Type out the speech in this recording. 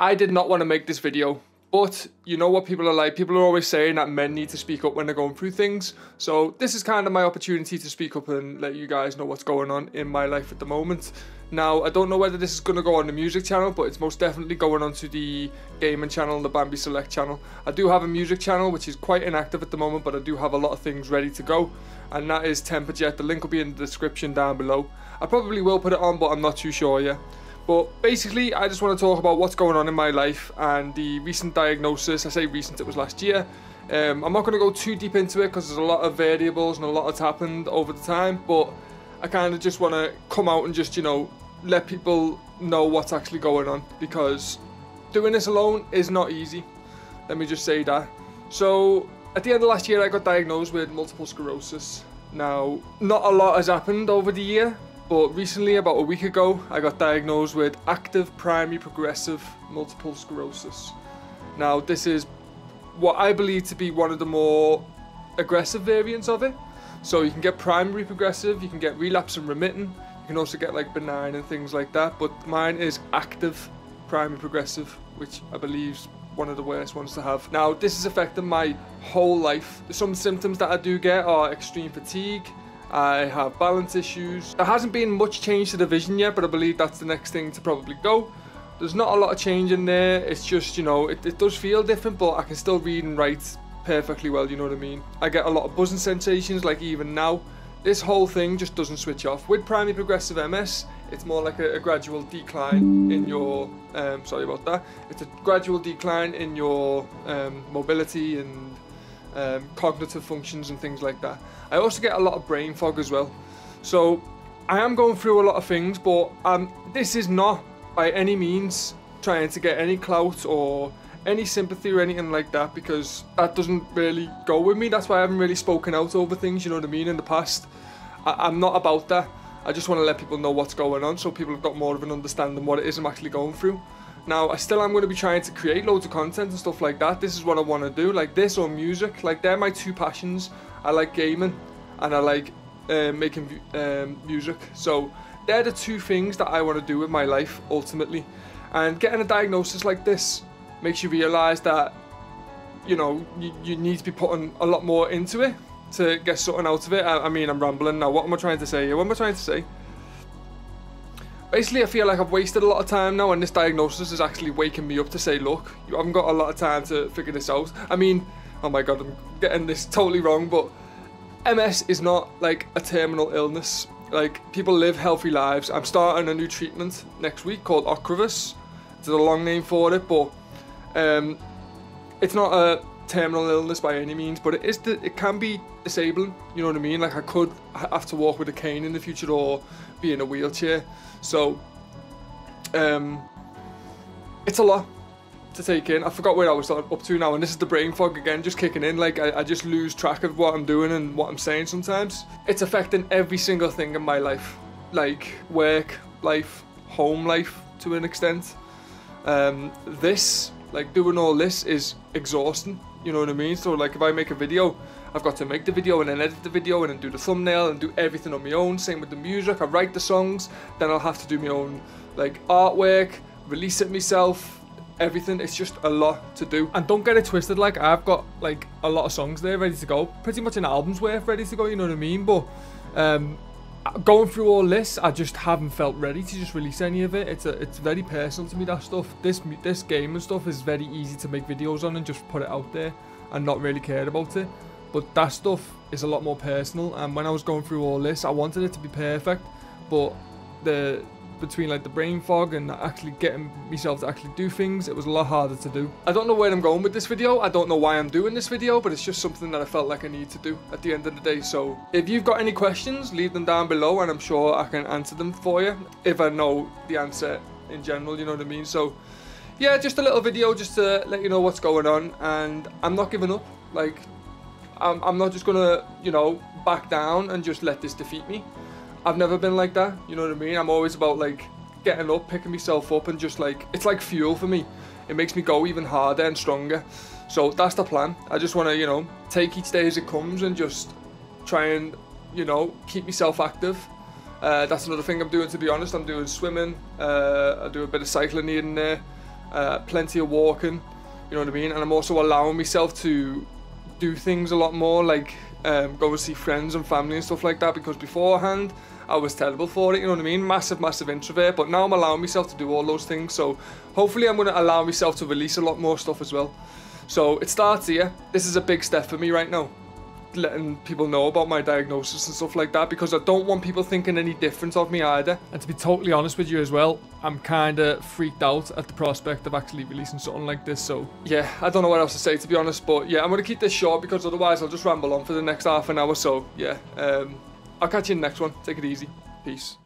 I did not want to make this video, but you know what people are like. People are always saying that men need to speak up when they're going through things. So this is kind of my opportunity to speak up and let you guys know what's going on in my life at the moment. Now, I don't know whether this is going to go on the music channel, but it's most definitely going onto the gaming channel, the Bambi Select channel. I do have a music channel, which is quite inactive at the moment, but I do have a lot of things ready to go. And that is Temperjet. The link will be in the description down below. I probably will put it on, but I'm not too sure yet. But basically, I just want to talk about what's going on in my life and the recent diagnosis. I say recent, it was last year. Um, I'm not going to go too deep into it because there's a lot of variables and a lot has happened over the time. But I kind of just want to come out and just, you know, let people know what's actually going on because doing this alone is not easy. Let me just say that. So, at the end of last year, I got diagnosed with multiple sclerosis. Now, not a lot has happened over the year, but recently, about a week ago, I got diagnosed with active primary progressive multiple sclerosis. Now, this is what I believe to be one of the more aggressive variants of it. So you can get primary progressive, you can get relapse and remitting, you can also get like benign and things like that. But mine is active primary progressive, which I believe is one of the worst ones to have. Now, this is affecting my whole life. Some symptoms that I do get are extreme fatigue, I have balance issues. There hasn't been much change to the vision yet, but I believe that's the next thing to probably go. There's not a lot of change in there. It's just, you know, it, it does feel different, but I can still read and write perfectly well, you know what I mean? I get a lot of buzzing sensations, like even now. This whole thing just doesn't switch off. With primary progressive MS, it's more like a, a gradual decline in your, um, sorry about that, it's a gradual decline in your um, mobility and um, cognitive functions and things like that. I also get a lot of brain fog as well. So I am going through a lot of things, but um, this is not by any means trying to get any clout or any sympathy or anything like that because that doesn't really go with me. That's why I haven't really spoken out over things, you know what I mean, in the past. I- I'm not about that. I just want to let people know what's going on so people have got more of an understanding what it is I'm actually going through. Now, I still am going to be trying to create loads of content and stuff like that. This is what I want to do, like this or music. Like, they're my two passions. I like gaming and I like uh, making um, music. So, they're the two things that I want to do with my life ultimately. And getting a diagnosis like this makes you realize that, you know, you, you need to be putting a lot more into it to get something out of it. I, I mean, I'm rambling now. What am I trying to say here? What am I trying to say? Basically, I feel like I've wasted a lot of time now, and this diagnosis is actually waking me up to say, look, you haven't got a lot of time to figure this out. I mean, oh my god, I'm getting this totally wrong, but MS is not like a terminal illness. Like, people live healthy lives. I'm starting a new treatment next week called Ocrevus. It's a long name for it, but um, it's not a terminal illness by any means, but it is. The, it can be disabling. You know what I mean? Like I could have to walk with a cane in the future or be in a wheelchair. So, um, it's a lot to take in. I forgot where I was up to now, and this is the brain fog again, just kicking in. Like I, I just lose track of what I'm doing and what I'm saying sometimes. It's affecting every single thing in my life, like work, life, home life to an extent. Um, this, like doing all this, is exhausting. You know what I mean? So like if I make a video, I've got to make the video and then edit the video and then do the thumbnail and do everything on my own. Same with the music. I write the songs, then I'll have to do my own like artwork, release it myself, everything. It's just a lot to do. And don't get it twisted, like I've got like a lot of songs there ready to go. Pretty much an album's worth ready to go, you know what I mean? But um going through all this, I just haven't felt ready to just release any of it. It's a, it's very personal to me that stuff. This this game and stuff is very easy to make videos on and just put it out there and not really care about it. But that stuff is a lot more personal. And when I was going through all this, I wanted it to be perfect, but the between like the brain fog and actually getting myself to actually do things, it was a lot harder to do. I don't know where I'm going with this video. I don't know why I'm doing this video, but it's just something that I felt like I need to do at the end of the day. So if you've got any questions, leave them down below and I'm sure I can answer them for you if I know the answer in general, you know what I mean? So yeah, just a little video just to let you know what's going on and I'm not giving up. Like, I'm, I'm not just gonna, you know, back down and just let this defeat me. I've never been like that, you know what I mean? I'm always about like getting up, picking myself up and just like, it's like fuel for me. It makes me go even harder and stronger. So that's the plan. I just want to, you know, take each day as it comes and just try and, you know, keep myself active. Uh, that's another thing I'm doing, to be honest. I'm doing swimming. Uh, I do a bit of cycling here and there. uh, plenty of walking, you know what I mean? And I'm also allowing myself to do things a lot more, like um, go and see friends and family and stuff like that, because beforehand, I was terrible for it, you know what I mean? Massive, massive introvert, but now I'm allowing myself to do all those things, so hopefully I'm going to allow myself to release a lot more stuff as well. So it starts here. This is a big step for me right now letting people know about my diagnosis and stuff like that because I don't want people thinking any different of me either. And to be totally honest with you as well, I'm kind of freaked out at the prospect of actually releasing something like this. So yeah, I don't know what else to say to be honest, but yeah, I'm going to keep this short because otherwise I'll just ramble on for the next half an hour. So yeah, um, I'll catch you in the next one. Take it easy. Peace.